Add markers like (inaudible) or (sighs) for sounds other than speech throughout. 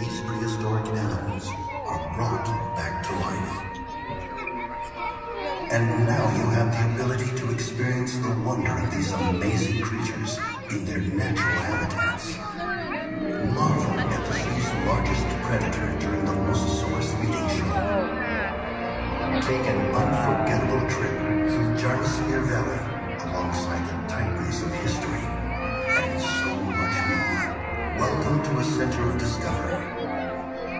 these prehistoric animals are brought back to life. And now you have the ability to experience the wonder of these amazing creatures in their natural habitats. Marvel at the sea's largest predator during the Mosasaurus feeding show. Take an unforgettable trip through Gyrosphere Valley alongside the titans of history Welcome to a center of discovery.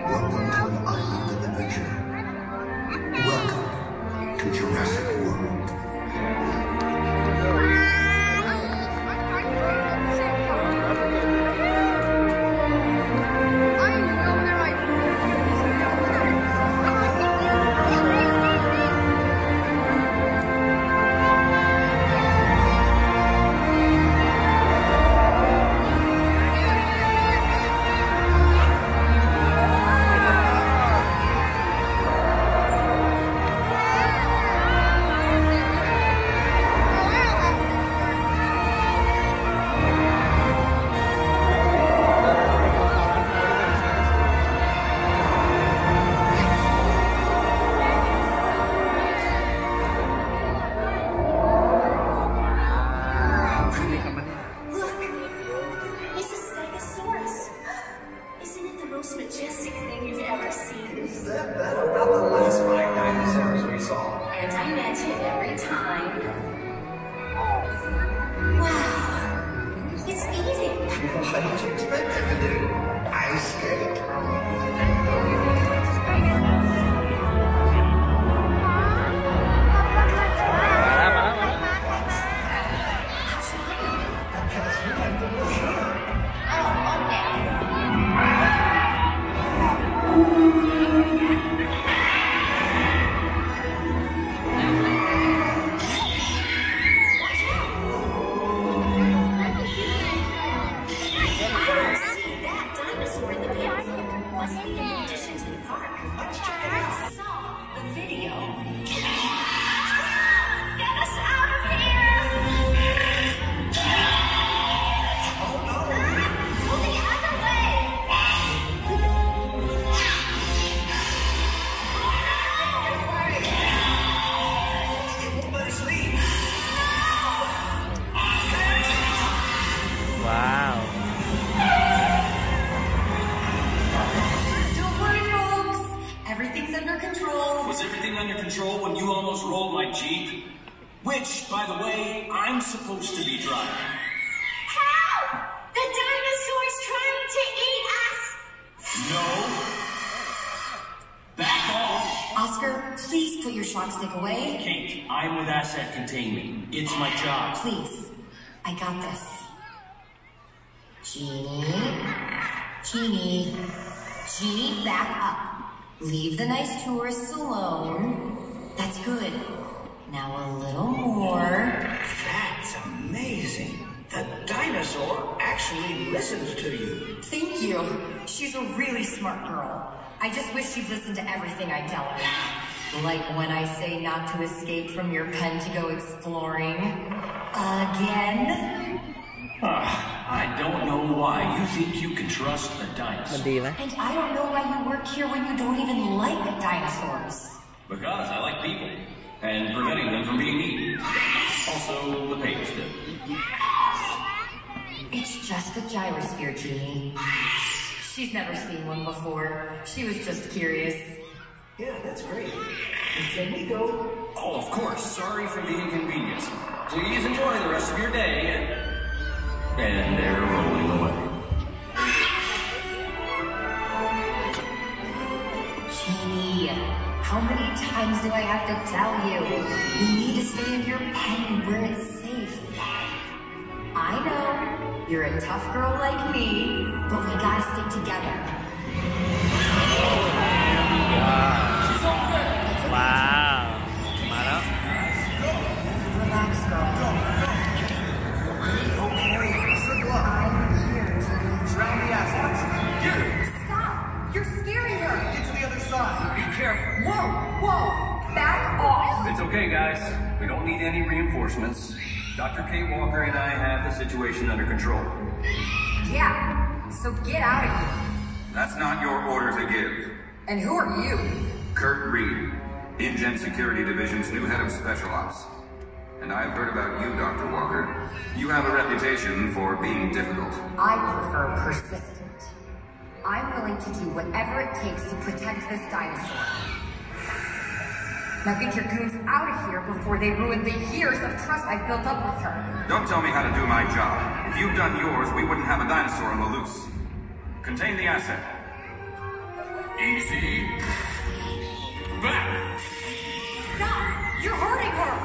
Welcome like when I say not to escape from your pen to go exploring. Again? Ah, I don't know why you think you can trust a dinosaur. Medina. And I don't know why you work here when you don't even like dinosaurs. Because I like people. And preventing them from being eaten. Also, the papers do. It's just a gyrosphere, Jeanie. She's never seen one before. She was just curious. Yeah, that's great. Can we go? Oh, of course. Sorry for the inconvenience. Please enjoy the rest of your day. And, and they're rolling away. Jeanie, how many times do I have to tell you? You need to stay in your pen where it's safe. I know, you're a tough girl like me, but we gotta stick together. Okay, guys. We don't need any reinforcements. Dr. Kate Walker and I have the situation under control. Yeah, so get out of here. That's not your order to give. And who are you? Kurt Reed, InGen Security Division's new head of Special Ops. And I've heard about you, Dr. Walker. You have a reputation for being difficult. I prefer persistent. I'm willing to do whatever it takes to protect this dinosaur. Now get your goons out of here before they ruin the years of trust I've built up with her. Don't tell me how to do my job. If you'd done yours, we wouldn't have a dinosaur on the loose. Contain the asset. Easy. Back! Stop! You're hurting her!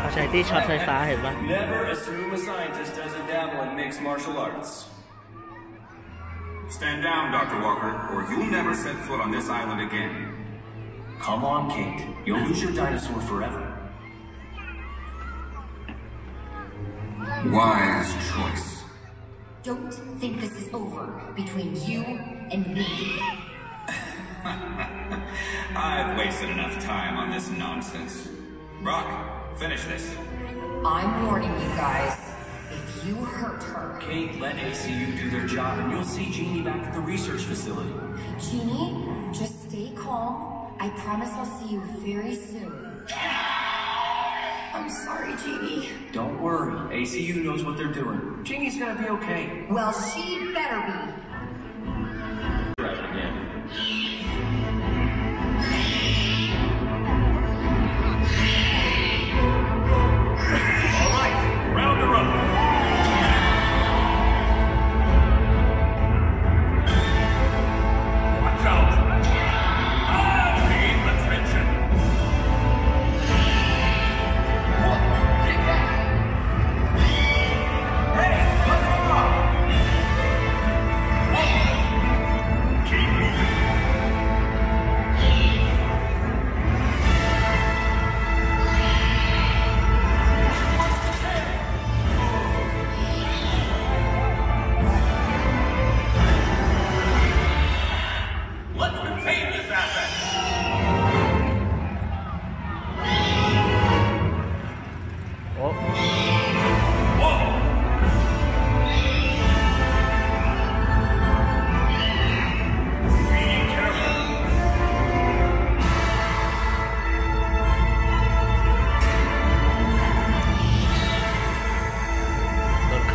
เขาใช้ที่ช็อตไฟฟ้าเห็นปะ Never assume a scientist doesn't dabble in mixed martial arts. Stand down, Dr. Walker, or you'll never set foot on this island again. Come on, Kate. You'll lose your dinosaur forever. Wise choice. Don't think this is over between you and me. (laughs) I've wasted enough time on this nonsense. Brock, finish this. I'm warning you guys. If you hurt her, Kate, let ACU do their job and you'll see Jeanie back at the research facility. Jeanie, just stay calm. I promise I'll see you very soon. I'm sorry, Jeanie. Don't worry. ACU knows what they're doing. Jeanie's gonna be okay. Well, she better be.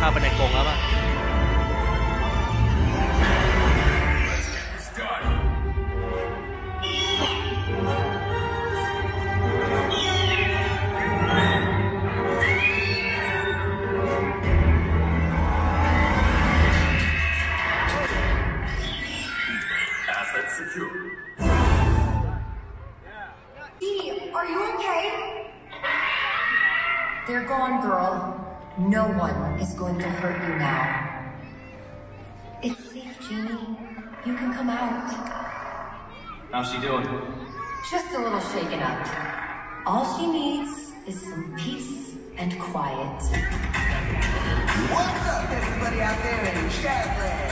เข้าไปในกรงแล้วป่ะ Let's get this done. Asset secure. Jeannie, are you okay? They're gone, girl. No one is going to hurt you now. It's safe, Jeanie. You can come out. How's she doing? Just a little shaken up. All she needs is some peace and quiet. What's up, everybody out there in Chatland?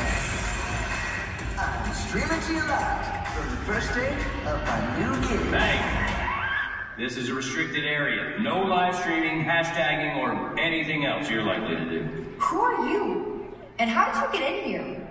I'm streaming to you live from the first day of my new gig. Hey! This is a restricted area. No live streaming, hashtagging, or anything else you're likely to do. Who are you? And how did you get in here?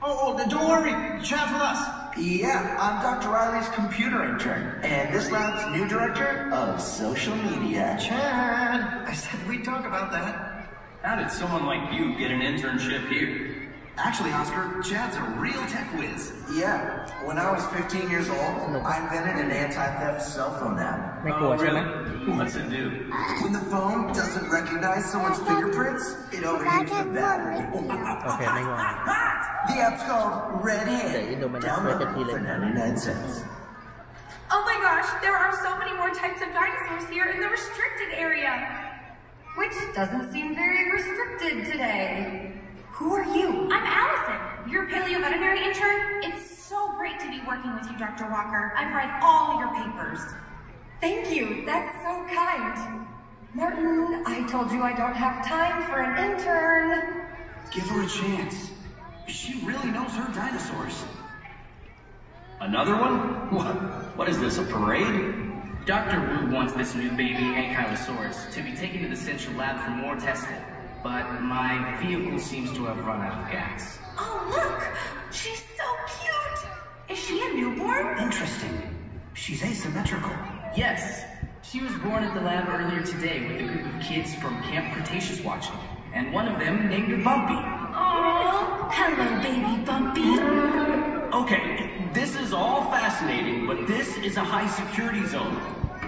Oh, oh, don't worry. Chat with us. Yeah, I'm Dr. Riley's computer intern, and this lab's new director of social media. Chad, I said we'd talk about that. How did someone like you get an internship here? Actually, Oscar, Chad's a real tech whiz. Yeah. When I was 15 years old, I invented an anti-theft cell phone app. Oh, really? What's it do? When the phone doesn't recognize someone's fingerprints, it overheats the battery. okay, hang (laughs) on. The app's called Red Hand. Download for 99 cents. Oh my gosh, there are so many more types of dinosaurs here in the restricted area. Which doesn't seem very restricted today. Who are you? I'm Allison, your paleoveterinary intern. It's so great to be working with you, Dr. Walker. I've read all your papers. Thank you. That's so kind. Martin, I told you I don't have time for an intern. Give her a chance. She really knows her dinosaurs. Another one? What? What is this, a parade? Dr. Wu wants this new baby Ankylosaurus to be taken to the central lab for more testing. But my vehicle seems to have run out of gas. Oh, look! She's so cute! Is she a newborn? Interesting. She's asymmetrical. Yes, she was born at the lab earlier today with a group of kids from Camp Cretaceous watching, and one of them named her Bumpy. Oh, hello, baby Bumpy. Okay, this is all fascinating, but this is a high security zone.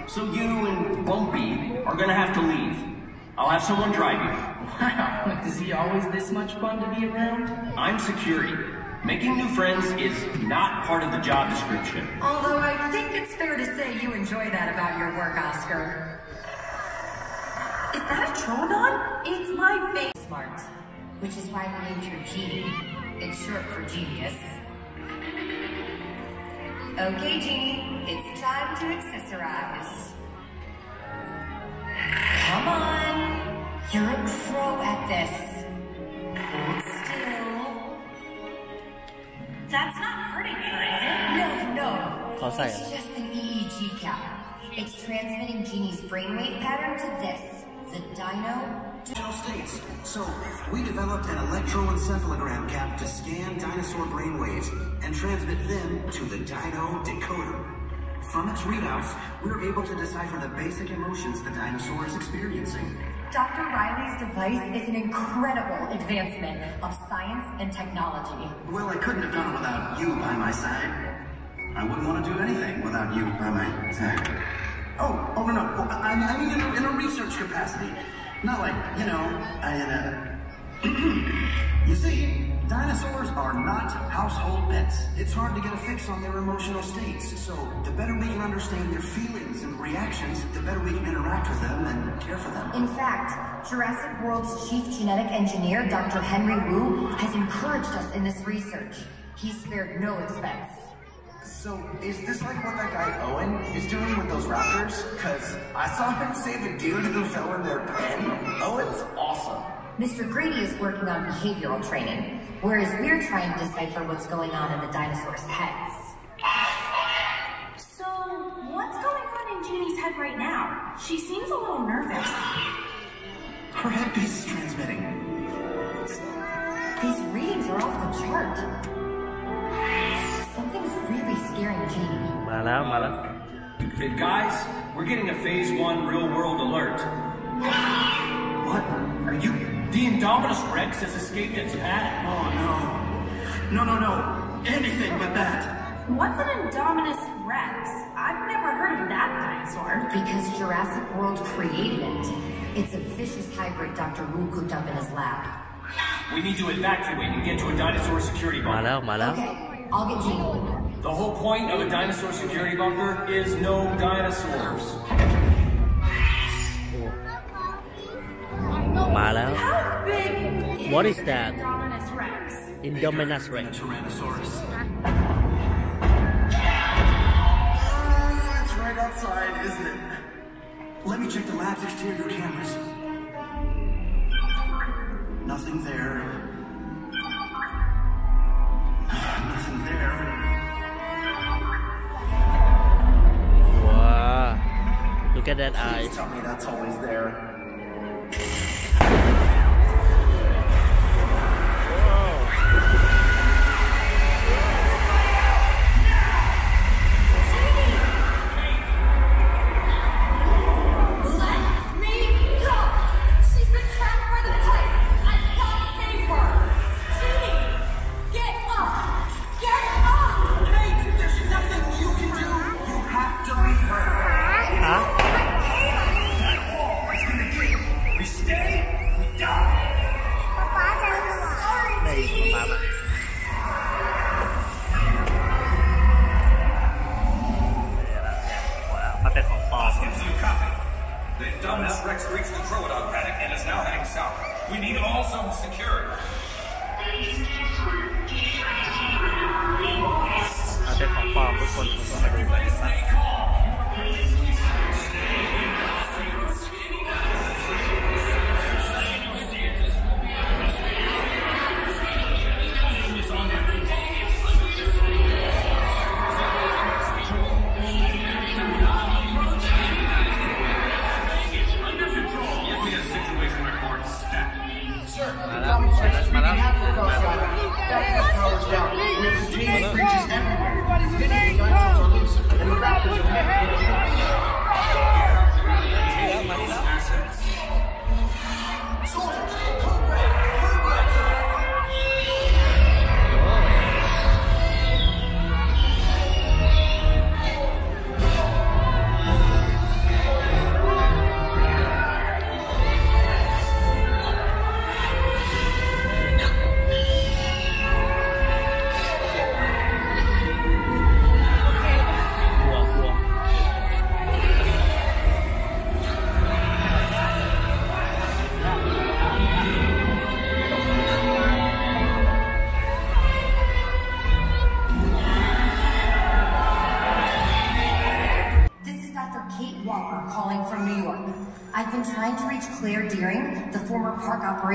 So you and Bumpy are gonna have to leave. I'll have someone drive you. Wow, (laughs) is he always this much fun to be around? I'm security. Making new friends is not part of the job description. Although I think it's fair to say you enjoy that about your work, Oscar. Is that a Troodon? It's my face. Smart. Which is why we named her Jeanie. It's short for genius. Okay, Jeanie, it's time to accessorize. Come on. You're a pro at this. Hold still. That's not hurting her, is it? No, no. I'll It's just an EEG cap. It's transmitting Jeanie's brainwave pattern to this, the Dino. Digital states. So, we developed an electroencephalogram cap to scan dinosaur brainwaves and transmit them to the Dino decoder. From its readouts, we're able to decipher the basic emotions the dinosaur is experiencing. Dr. Riley's device is an incredible advancement of science and technology. Well, I couldn't have done it without you by my side. I wouldn't want to do anything without you by my side. Oh, oh no, no. Oh, I, I mean in a, in a research capacity. Not like, you know, I in a... (clears throat) you see, dinosaurs are not household pets. It's hard to get a fix on their emotional states. So, the better we can understand their feelings and reactions, the better we can interact with them and care for them. In fact, Jurassic World's chief genetic engineer, Dr. Henry Wu, has encouraged us in this research. He spared no expense. So, is this like what that guy Owen is doing with those raptors? Cause I saw him save a dude who fell in their pen. Owen's awesome. Mr. Grady is working on behavioral training, whereas we're trying to decipher what's going on in the dinosaurs' heads. So, what's going on in Jeanie's head right now? She seems a little nervous. Her headpiece is transmitting. These readings are off the chart. Something's really scaring Jeanie. Mala, mala. Hey guys, we're getting a phase one real world alert. What? Are you the Indominus Rex has escaped its pad. Oh, no. No, no, no. Anything but that. What's an Indominus Rex? I've never heard of that dinosaur. Because Jurassic World created it. It's a vicious hybrid Dr. Wu cooked up in his lab. We need to evacuate and get to a dinosaur security bunker. Malo, malo. Okay, I'll get you. The whole point of a dinosaur security bunker is no dinosaurs. มาแล้ว How big is What is that? Indominus Rex? Indominus Rex Tyrannosaurus. it's right outside, isn't it? Let me check the lab's exterior cameras. Nothing there. Nothing there. wow look at that Please eyes tell me that's always there.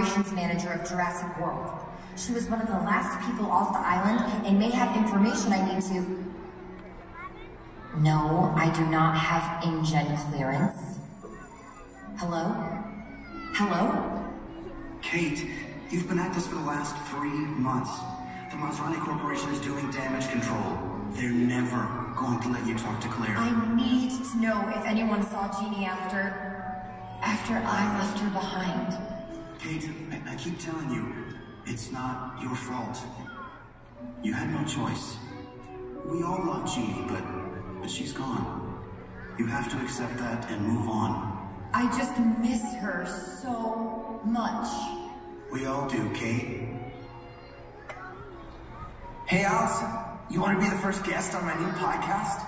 Operations manager of Jurassic World. She was one of the last people off the island and may have information I need to... No, I do not have InGen clearance. Hello? Hello? Kate, you've been at this for the last three months. The Masrani Corporation is doing damage control. They're never going to let you talk to Claire. I need to know if anyone saw Jeanie after... after I left her behind. Kate, I, I keep telling you, it's not your fault. You had no choice. We all love Jeanie, but but she's gone. You have to accept that and move on. I just miss her so much. We all do, Kate. Hey, Allison. You want to be the first guest on my new podcast?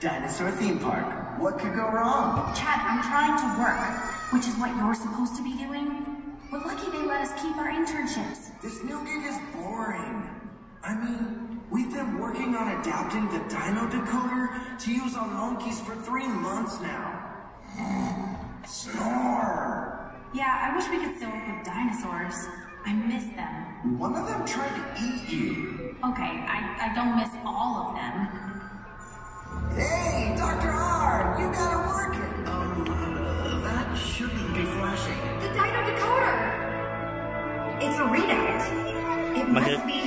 Dinosaur Theme Park. What could go wrong? Chad, I'm trying to work, which is what you're supposed to be doing. We're lucky they let us keep our internships. This new gig is boring. I mean, we've been working on adapting the Dino Decoder to use on monkeys for three months now. Snore! Yeah, I wish we could still work with dinosaurs. I miss them. One of them tried to eat you. Okay, I, I don't miss all of them. Hey, Dr. R, you got shooting be flashing? The dino decoder! It's a readout. It must be...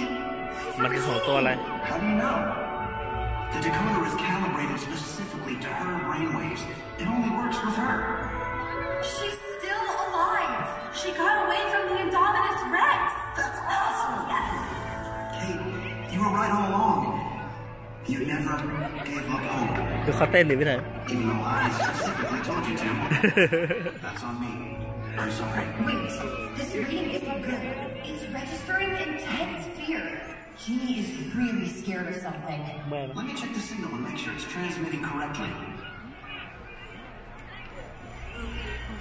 How do you know? The decoder is calibrated specifically to her brainwaves. It only works with her. She's still alive. She got away from the Indominus Rex. That's oh, awesome. Yes. Kate, you were right all along. You never gave up isn't I? Even though I specifically told you to. That's on me. I'm sorry. Wait, this reading isn't good. It's registering intense fear. Jeanie is really scared of something. Bueno. Let me check the signal and make sure it's transmitting correctly.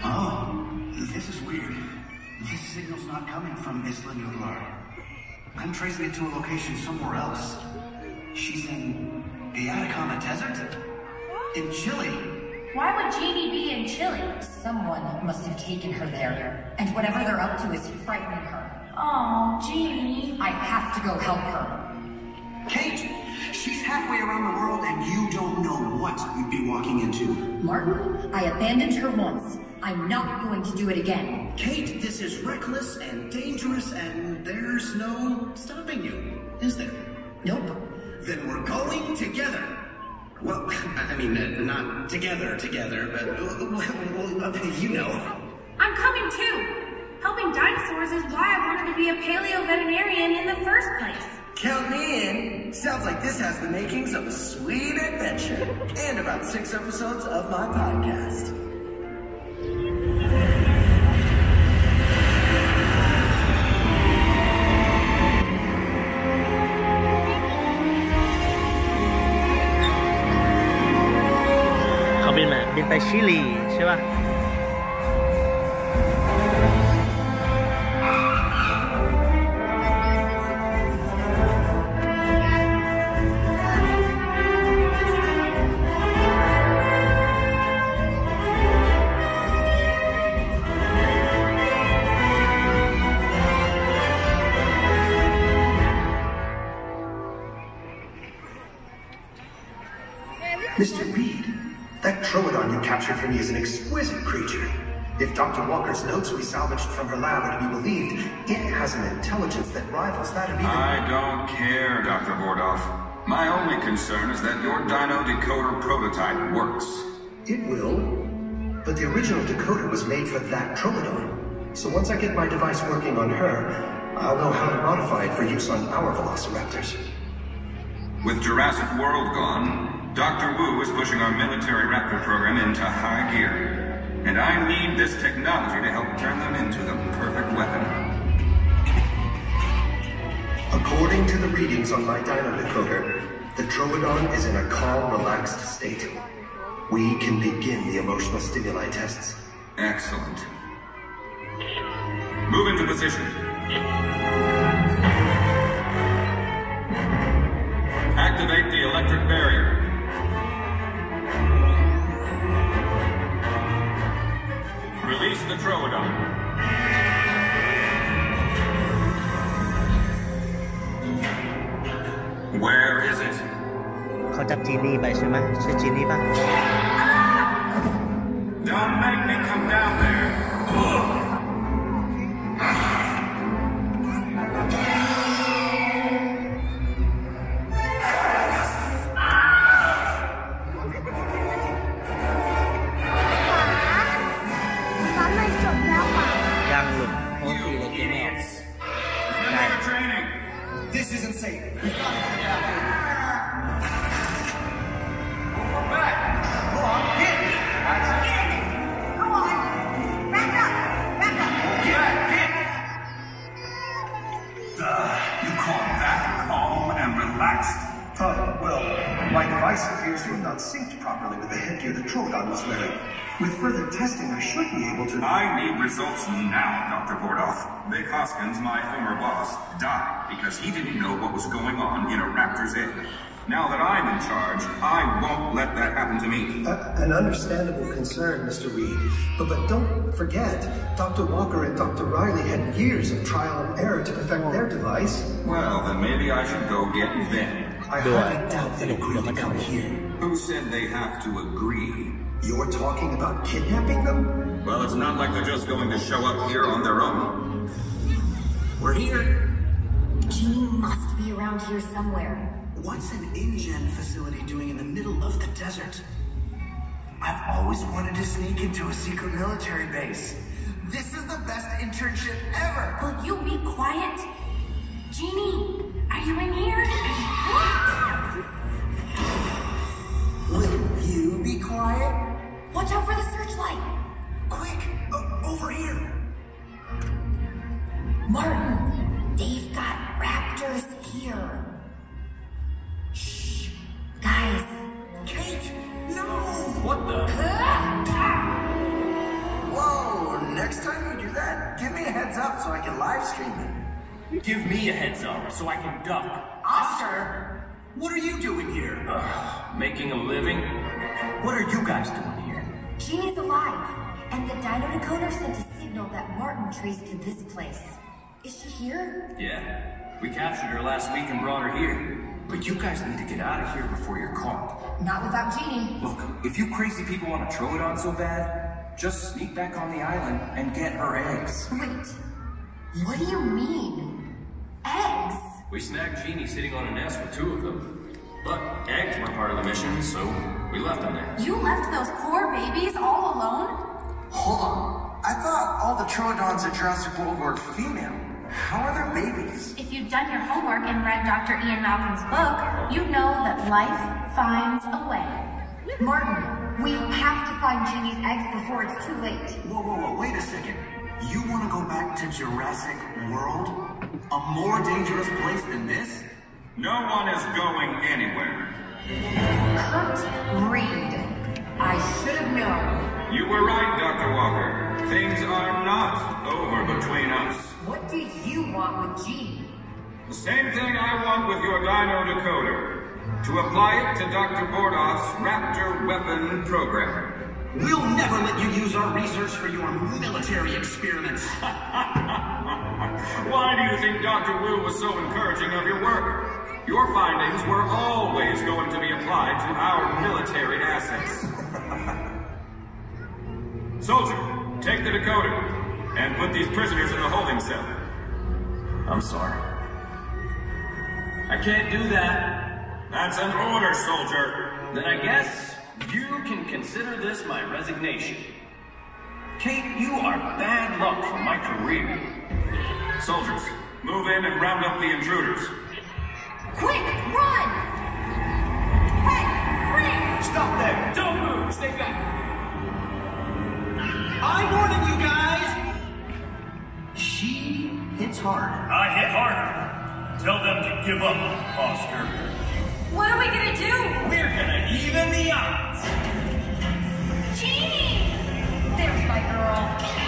Oh, this is weird. This signal's not coming from Isla Nublar. I'm tracing it to a location somewhere else. She's in the Atacama Desert? In Chile? Why would Jeanie be in Chile? Someone must have taken her there, and whatever they're up to is frightening her. Oh, Jeanie. I have to go help her. Kate, she's halfway around the world and you don't know what you'd be walking into. Martin, I abandoned her once. I'm not going to do it again. Kate, this is reckless and dangerous and there's no stopping you, is there? Nope. Then we're going together. Well, I mean, uh, not together, together, but uh, well, uh, you know. I'm coming too. Helping dinosaurs is why I wanted to be a paleo veterinarian in the first place. Count me in. Sounds like this has the makings of a sweet adventure. And about six episodes of my podcast. "七里，是吧？From her lab are to be believed, it has an intelligence that rivals that of even... I don't care, Dr. Bordoff. My only concern is that your Dino Decoder prototype works. It will. But the original decoder was made for that Troodon. So once I get my device working on her, I'll know how to modify it for use on our Velociraptors. With Jurassic World gone, Dr. Wu is pushing our military raptor program into high gear. And I need this technology to help turn them into the perfect weapon. According to the readings on my dino decoder, the Troodon is in a calm, relaxed state. We can begin the emotional stimuli tests. Excellent. Move into position. Activate the electric barrier. The Troodon. Where is it? เขาจับจีนี่ไปใช่ไหมใช่จีนี่ป่ะ Don't forget, Dr. Walker and Dr. Riley had years of trial and error to perfect their device. Well, then maybe I should go get them. I Do I? highly doubt they agreed to come here. Who said they have to agree? You're talking about kidnapping them? Well, it's not like they're just going to show up here on their own. We're here. Jeanie must be around here somewhere. What's an InGen facility doing in the middle of the desert? I've always wanted to sneak into a secret military base. This is the best internship ever. Will you be quiet? Jeanie, are you in here? Will you be quiet? Watch out for the searchlight! Quick, over here. Martin, they've got raptors here. What the? Whoa, next time you do that, give me a heads up so I can live stream it. Give me a heads up so I can duck. Oscar, what are you doing here? Making a living? What are you guys doing here? Jeanie's alive, and the dino decoder sent a signal that Martin traced to this place. Is she here? Yeah. We captured her last week and brought her here. But you guys need to get out of here before you're caught. Not without Jeanie. Look, if you crazy people want to Troodon so bad, just sneak back on the island and get her eggs. Wait. What do you mean? Eggs? We snagged Jeanie sitting on a nest with two of them. But eggs were part of the mission, so we left them there. You left those poor babies all alone? Hold on. I thought all the Troodons at Jurassic World were female. How are their babies? If you've done your homework and read Dr. Ian Malcolm's book, you'd know that life finds a way. Martin, we have to find Jeanie's eggs before it's too late. Whoa, whoa, whoa, wait a second. You want to go back to Jurassic World? A more dangerous place than this? No one is going anywhere. Kurt Reed. I should have known. You were right, Dr. Walker. Things are not over between us. What do you want with Jeanie? The same thing I want with your Dino decoder. To apply it to Dr. Bordoff's Raptor weapon program. We'll never let you use our research for your military experiments. (laughs) Why do you think Dr. Wu was so encouraging of your work? Your findings were always going to be applied to our military assets. Soldier, take the decoder and put these prisoners in the holding cell. I'm sorry. I can't do that. That's an order, soldier. Then I guess you can consider this my resignation. Kate, you are bad luck for my career. Soldiers, move in and round up the intruders. Quick, run! Hey, Reed! Stop there! Don't move! Stay back! I'm warning you guys! She hits hard. I hit harder. Tell them to give up, Oscar. What are we gonna do? We're gonna even the odds. Jeanie! There's my girl.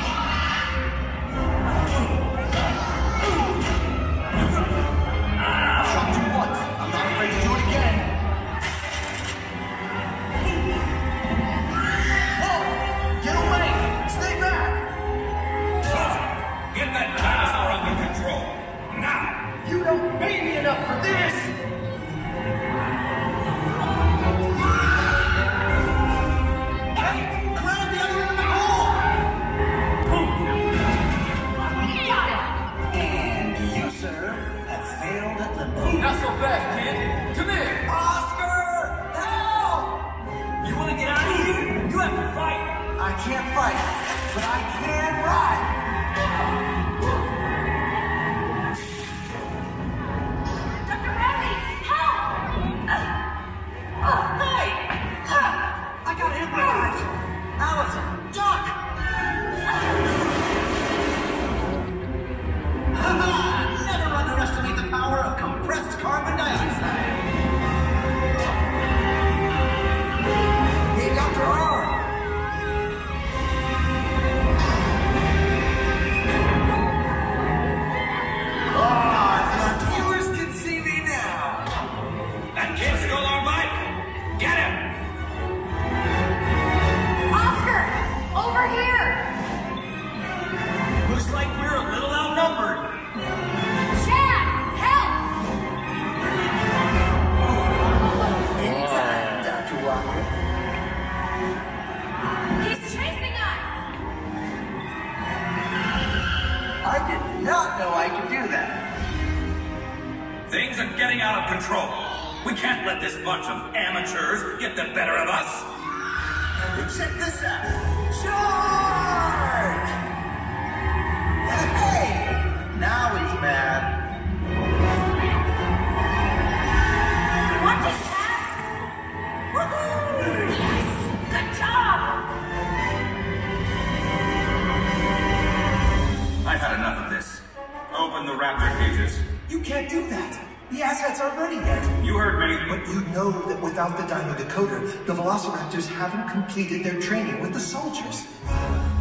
completed their training with the soldiers.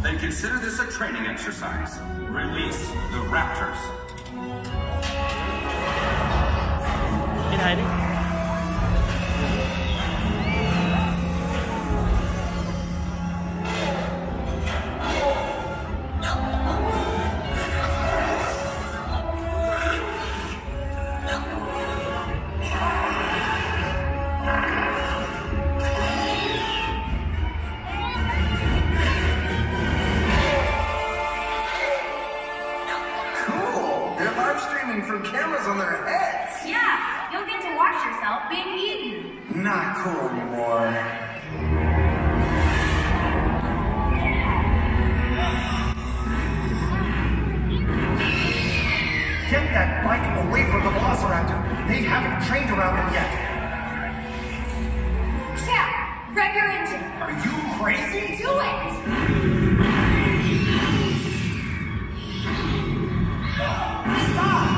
Then consider this a training exercise. not cool anymore. Get that bike away from the Velociraptor. They haven't trained around it yet. Chad, rev your engine. Are you crazy? Do it! Stop!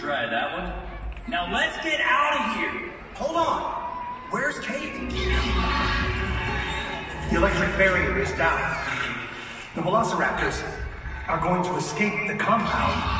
try that one. Now let's get out of here. Hold on. Where's Kate? The electric barrier is down. The velociraptors are going to escape the compound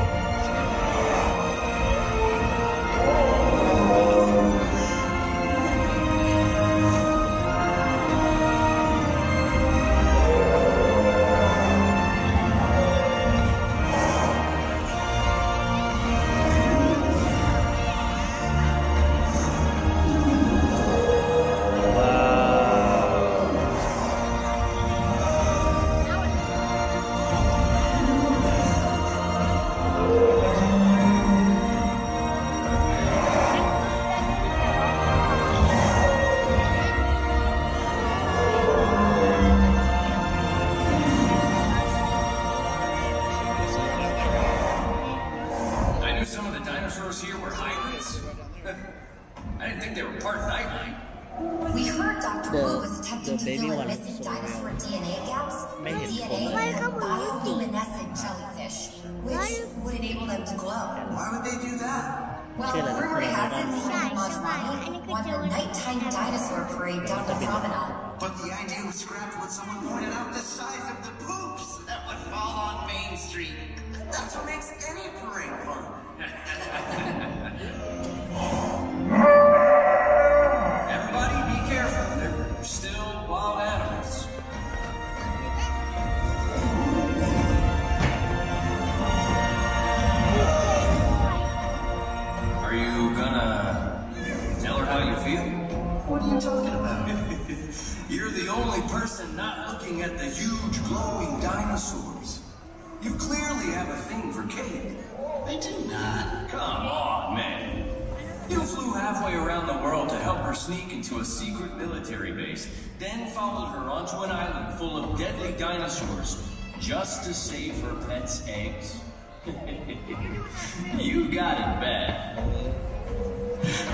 sneak into a secret military base, then followed her onto an island full of deadly dinosaurs, just to save her pet's eggs? (laughs) you got it, bad.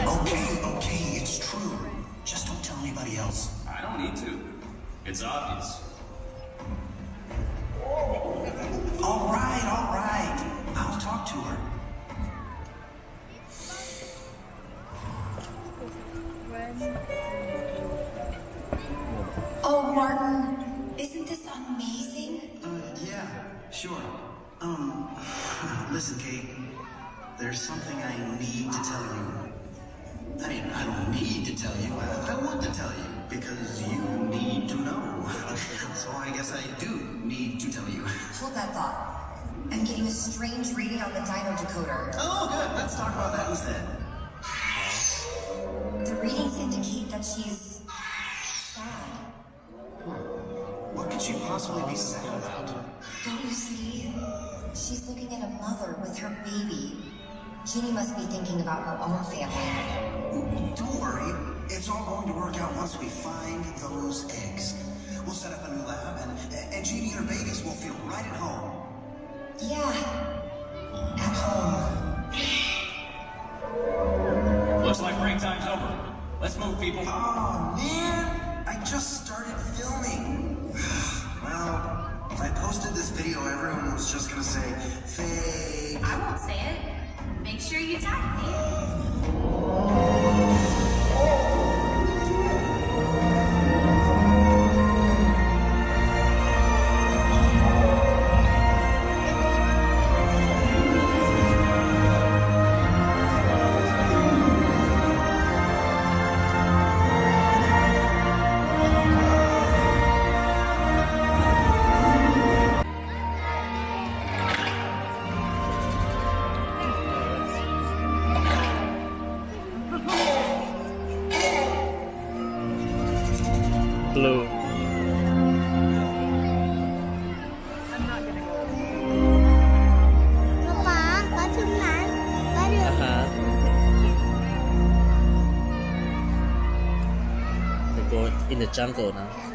Okay, okay, it's true. Just don't tell anybody else. I don't need to. It's obvious. All right, all right. I'll talk to her. Oh, Martin, isn't this amazing? Uh, yeah, sure. Um, (laughs) listen, Kate, there's something I need to tell you. I mean, I don't need to tell you. I, I want to tell you because you need to know. (laughs) so I guess I do need to tell you. Hold that thought. I'm getting a strange reading on the dino decoder. Oh, good. Let's talk about that instead. The readings indicate that she's sad. What could she possibly be sad about? Don't you see? She's looking at a mother with her baby. Jeanie must be thinking about her own family. Don't worry. It's all going to work out once we find those eggs. We'll set up a new lab, and, and Jeanie and her babies will feel right at home. Yeah. At home. Looks like break time's over. Let's move, people. Oh, man! I just started filming. (sighs) well, if I posted this video, everyone was just gonna say, fake. I won't say it. Make sure you tag me. Oh. Go in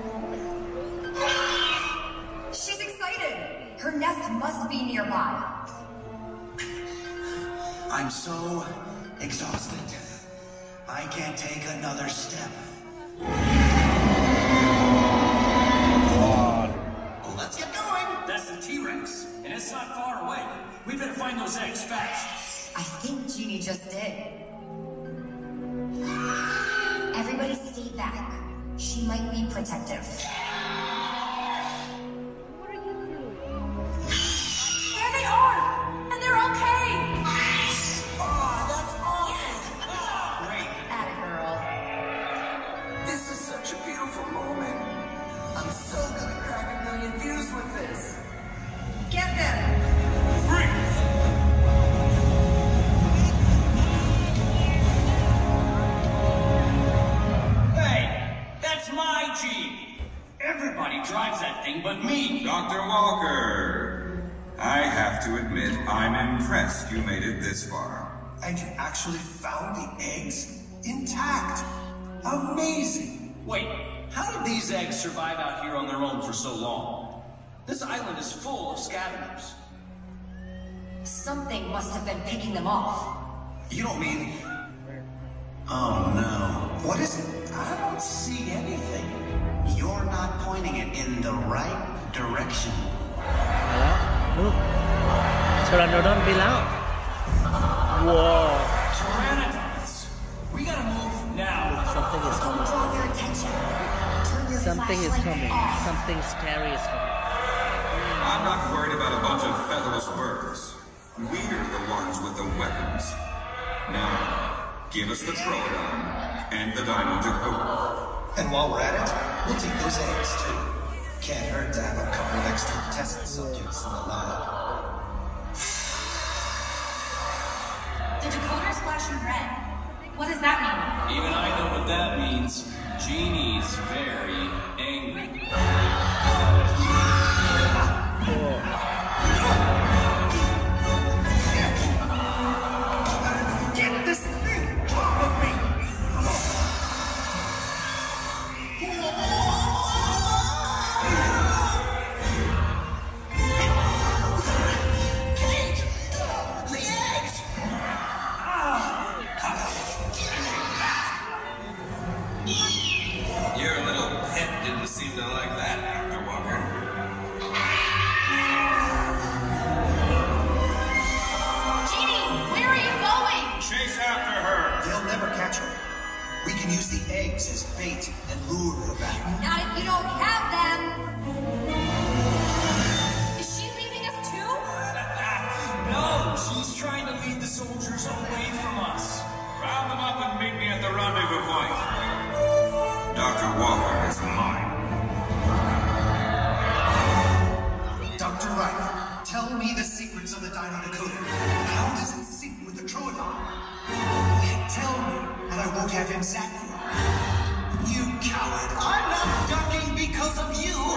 This island is full of scavengers. Something must have been picking them off. You don't mean... Oh no. What is it? I don't see anything. You're not pointing it in the right direction. Hello? Ooh. Pteranodon below. Whoa. Pteranodons. We gotta move now. Something is coming. Something is coming. Something scary is coming. I'm not worried about a bunch of featherless birds. We're the ones with the weapons. Now, give us the Troodon and the Dino Decoder. And while we're at it, we'll take those eggs too. Can't hurt to have a couple of extra test subjects in the lab. The decoder's flashing red. What does that mean? Even I know what that means. Jeanie's very angry. Iwawa is mine. Dr. Wright, tell me the secrets of the Dino Decoder. How does it sync with the Troodon? Tell me, and I won't have him sack you. You coward! I'm not ducking because of you!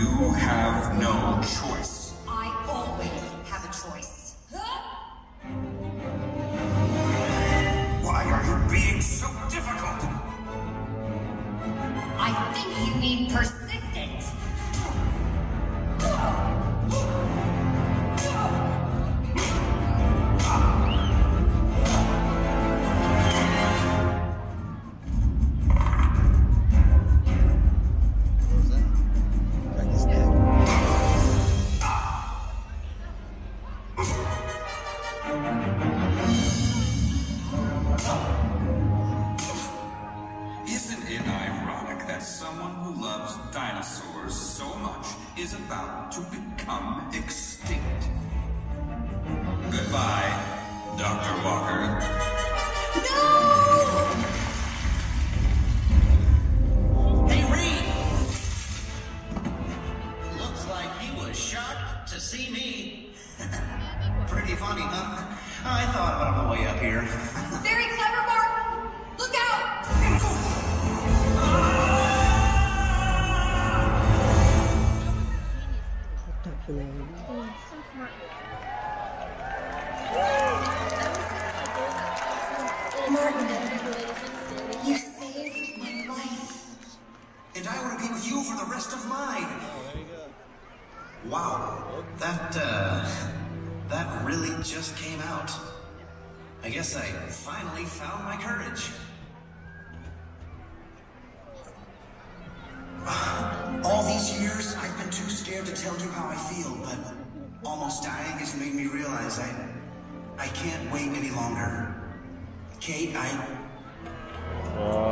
You have no choice. life. Uh,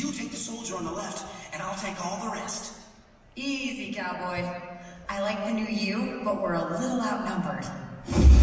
You take the soldier on the left, and I'll take all the rest. Easy, cowboy. I like the new you, but we're a little outnumbered.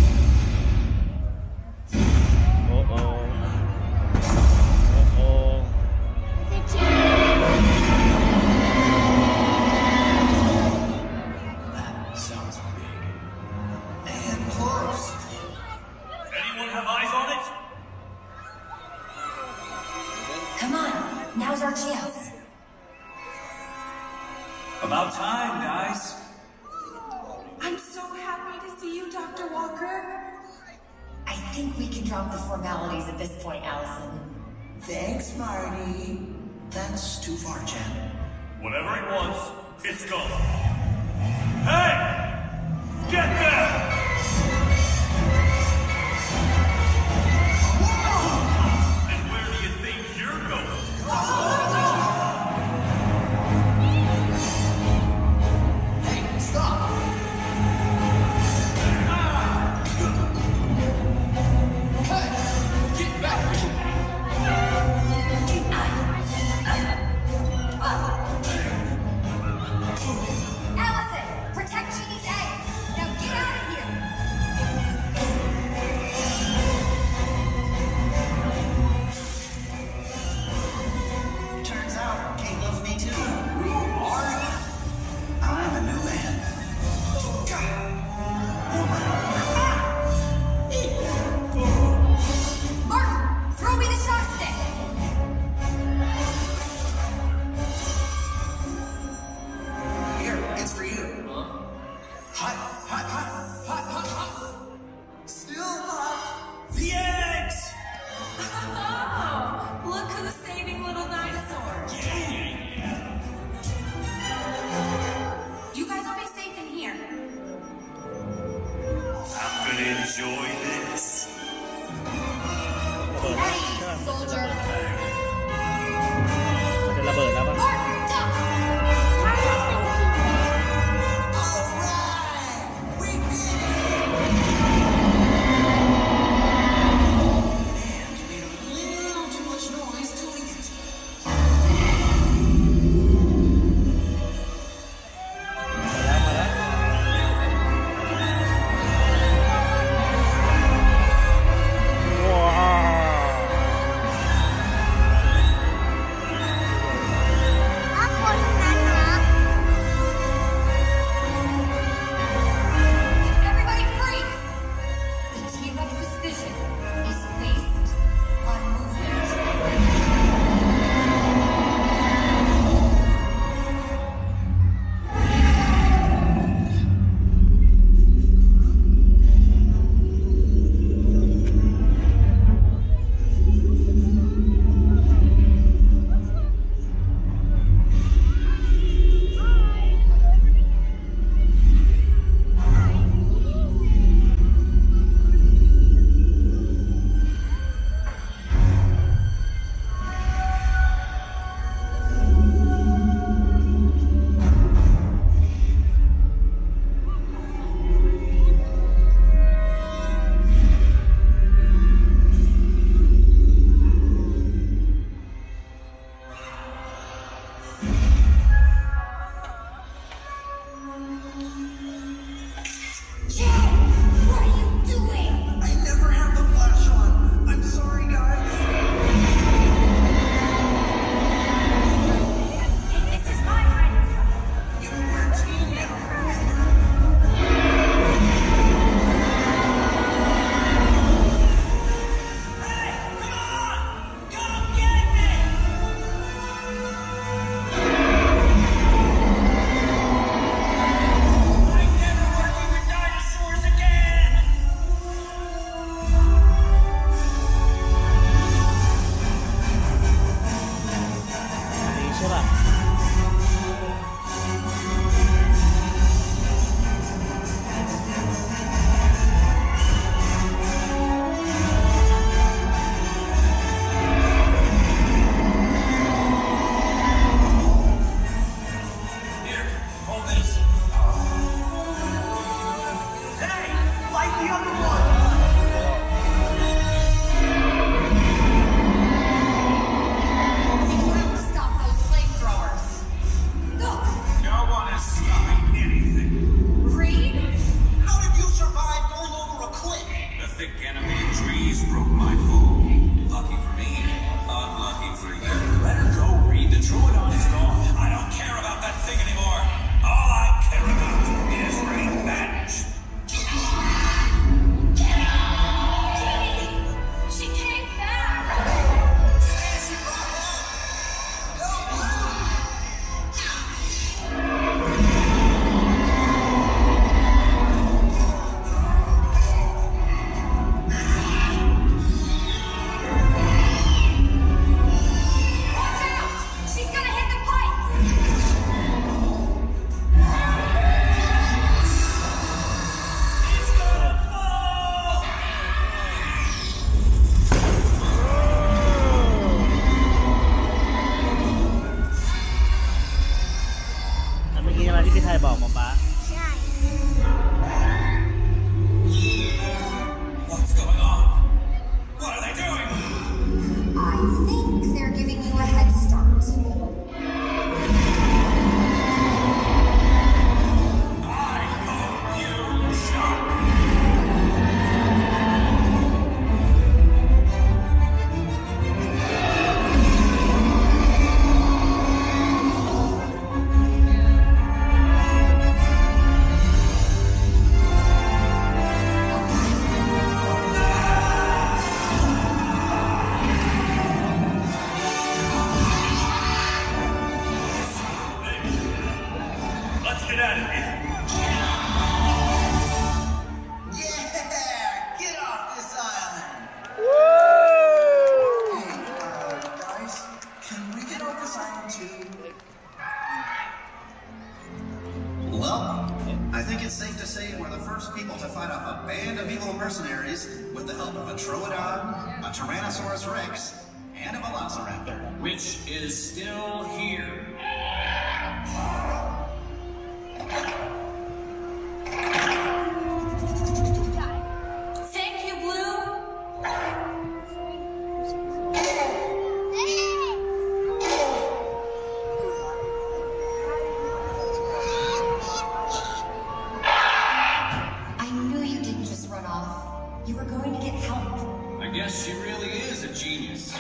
Yes, she really is a genius.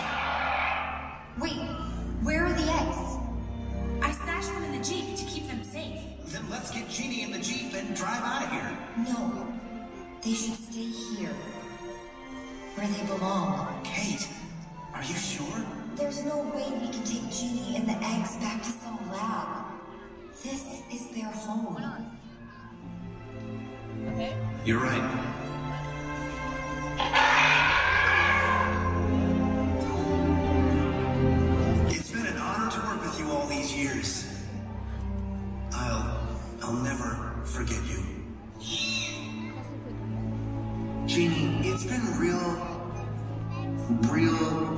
Wait, where are the eggs? I stashed them in the Jeep to keep them safe. Then let's get Jeanie in the Jeep and drive out of here. No, they should stay here, where they belong. Kate, are you sure? There's no way we can take Jeanie and the eggs back to some lab. This is their home. Okay. You're right. (laughs) forget you. Jeanie, it's been real, real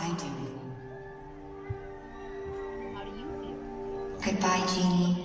How do you feel? Goodbye, Jeanie.